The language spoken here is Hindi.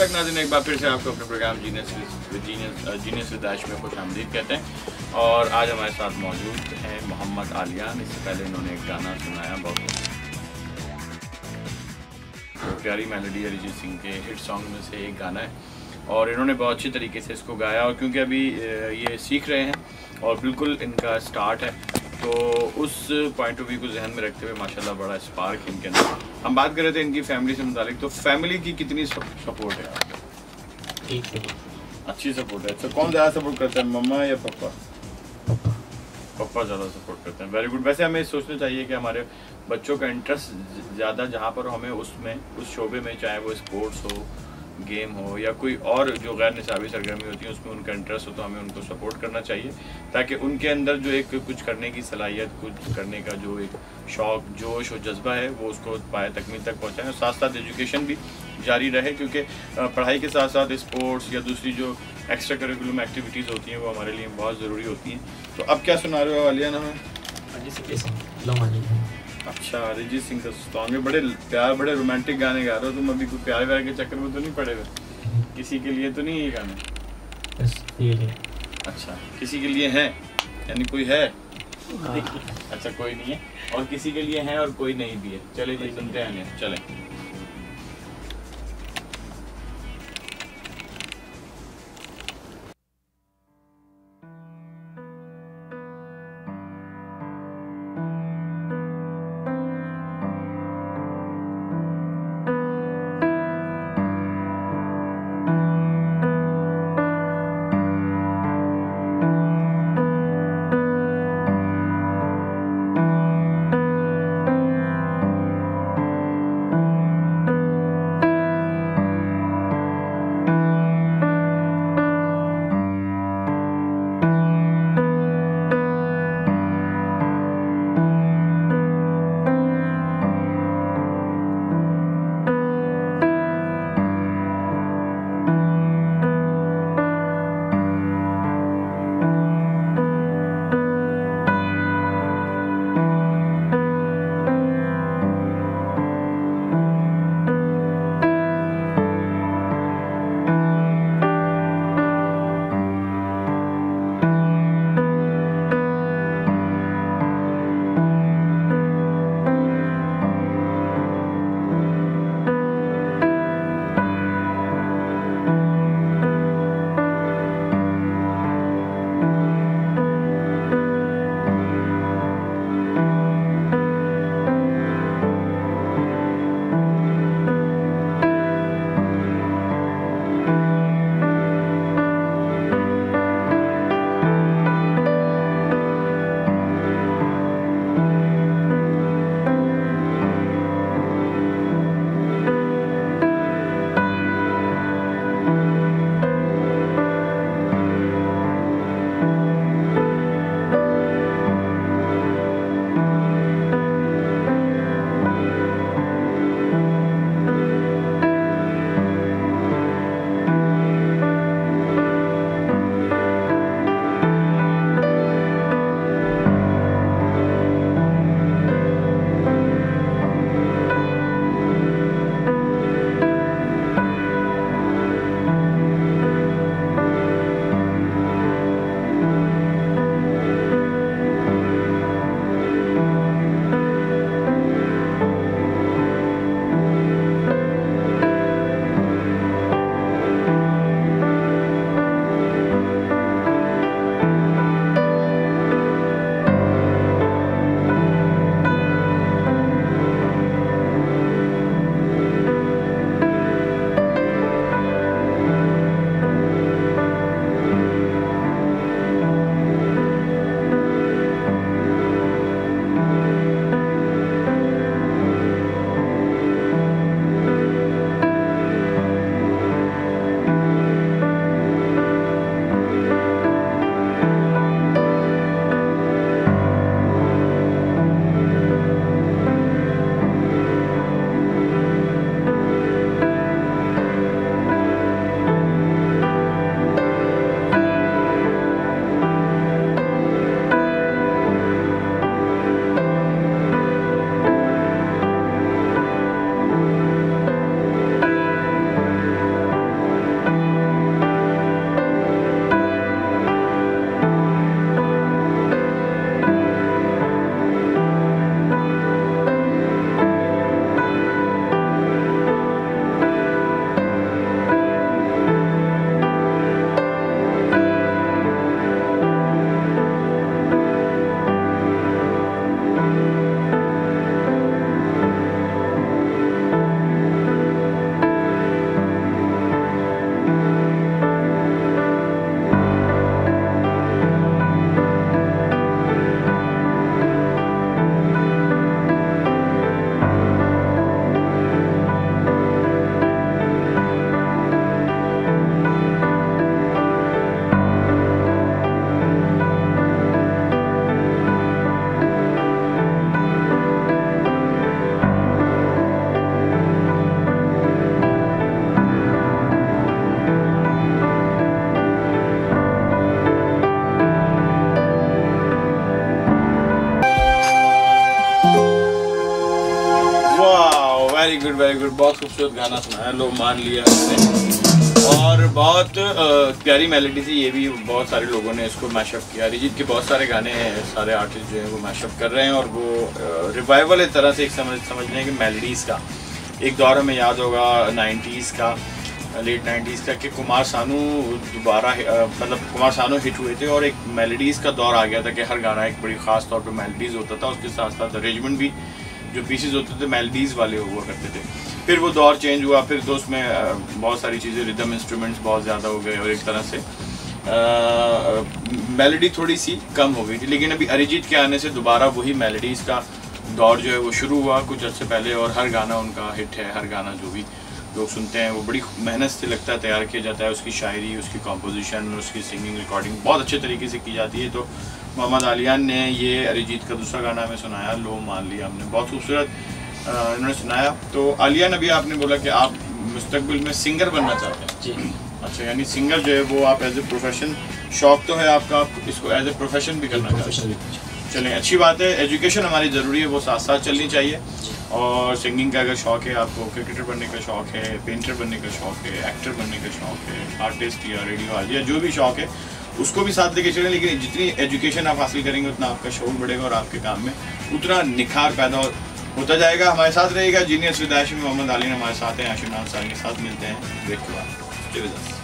बैक नाजिन, एक बार फिर से आपको अपने programme genius with genius genius with में खुश आमदीद कहते हैं। और आज हमारे साथ मौजूद हैं मोहम्मद आलियान। इससे पहले इन्होंने एक गाना सुनाया, बहुत तो प्यारी मेलोडी अरिजीत सिंह के हिट सॉन्ग में से एक गाना है। और इन्होंने बहुत अच्छी तरीके से इसको गाया और क्योंकि अभी ये सीख रहे हैं और बिल्कुल इनका स्टार्ट है। तो उस पॉइंट ऑफ़ व्यू को जहन में रखते हुए माशाल्लाह बड़ा स्पार्क इनके अंदर। हम बात कर रहे थे इनकी फैमिली से मुतालिक तो फैमिली की कितनी सपोर्ट है? ठीक है। अच्छी सपोर्ट है। अच्छा कौन ज़्यादा सपोर्ट करता है मम्मा या पापा? पापा। ज़्यादा सपोर्ट करते हैं। वेरी गुड वैसे हमें सोचना चाहिए कि हमारे बच्चों का इंटरेस्ट ज़्यादा जहाँ पर हमें उसमें उस शोबे में चाहे वो स्पोर्ट्स हो गेम हो या कोई और जो गैर निसाबी सरगर्मी होती है, उसमें उनका इंटरेस्ट हो तो हमें उनको सपोर्ट करना चाहिए, ताकि उनके अंदर जो एक कुछ करने की सलाहियत, कुछ करने का जो एक शौक, जोश और जज्बा है, वो उसको पाए तकमील तक पहुँचाएँ और साथ साथ एजुकेशन भी जारी रहे, क्योंकि पढ़ाई के साथ साथ स्पोर्ट्स या दूसरी जो एक्स्ट्रा करिकुलम एक्टिविटीज़ होती हैं, वो हमारे लिए बहुत ज़रूरी होती हैं। तो अब क्या सुना रहे हो, आलिया नाम? अच्छा अरिजीत सिंह का सॉन्ग है। बड़े प्यार बड़े रोमांटिक गाने गा रहे हो तुम। अभी कोई प्यार व्यार के चक्कर में तो नहीं पड़े हुए? किसी के लिए तो नहीं ये गाने? अच्छा किसी के लिए है? यानी कोई है? हाँ। अच्छा कोई नहीं है। और किसी के लिए है और कोई नहीं भी है। चले जी सुनते हैं चले। Very good very good. बहुत खूबसूरत गाना सुनाया, लोग मान लिया और बहुत प्यारी मेलोडी थी, ये भी बहुत सारे लोगों ने इसको मैशअप किया। अरिजीत के बहुत सारे गाने हैं, सारे आर्टिस्ट जो हैं वो मैशअप कर रहे हैं और वो रिवाइवल एक तरह से एक समझ समझ लें कि मेलोडीज़ का। एक दौर हमें याद होगा नाइन्टीज़ का लेट नाइन्टीज़ का कि कुमार सानू दोबारा मतलब कुमार सानू हिट हुए थे और एक मेलोडीज़ का दौर आ गया था कि हर गाना एक बड़ी ख़ास तौर पर मेलोडीज़ होता था। उसके साथ साथ अरेंजमेंट भी जो पीसेज होते थे मेलडीज वाले हुआ करते थे। फिर वो दौर चेंज हुआ, फिर तो उसमें बहुत सारी चीज़ें रिदम इंस्ट्रूमेंट्स बहुत ज़्यादा हो गए, और एक तरह से मेलोडी थोड़ी सी कम हो गई थी। लेकिन अभी अरिजीत के आने से दोबारा वही मेलोडीज़ का दौर जो है, वो शुरू हुआ। कुछ अर्से पहले और हर गाना उनका हिट है, हर गाना जो भी लोग सुनते हैं, वो बड़ी मेहनत से लगता है, तैयार किया जाता है। उसकी शायरी, उसकी कॉम्पोजिशन उसकी सिंगिंग रिकॉर्डिंग बहुत अच्छे तरीके से की जाती है। तो मोहम्मद आलियान ने ये अरिजीत का दूसरा गाना हमें सुनाया लो मान लिया हमने। बहुत खूबसूरत इन्होंने सुनाया। तो आलियान अभी आपने बोला कि आप मुस्तबिल में सिंगर बनना चाहते हैं। जी। अच्छा यानी सिंगर जो है वो आप एज ए प्रोफेशन शौक तो है आपका आप इसको एज ए प्रोफेशन भी करना चाहते हैं। चलें अच्छी बात है एजुकेशन हमारी ज़रूरी है वो साथ साथ चलनी चाहिए। और सिंगिंग का अगर शौक है आपको क्रिकेटर बनने का शौक है पेंटर बनने का शौक है एक्टर बनने का शौक है आर्टिस्ट या रेडियो या जो भी शौक है उसको भी साथ लेके चलें, लेकिन जितनी एजुकेशन आप हासिल करेंगे, उतना आपका शोर बढ़ेगा और आपके काम में उतना निखार पैदा होता जाएगा। हमारे साथ रहेगा जीनियस विदाशी मोहम्मद आलिन हमारे साथ हैं आशिम साल के साथ मिलते हैं.